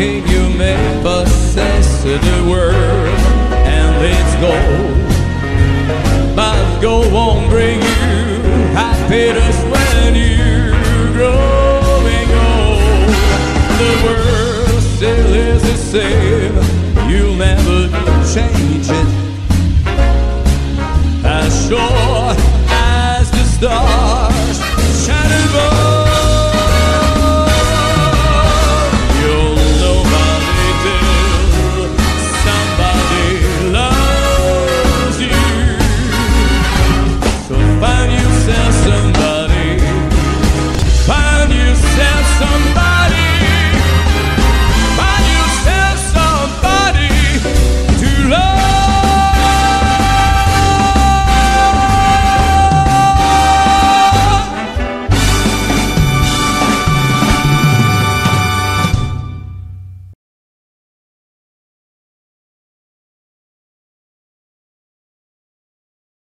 king you may possess the world and its gold. But gold won't bring you happiness when you're growing old. The world still is the same. You'll never change it. As sure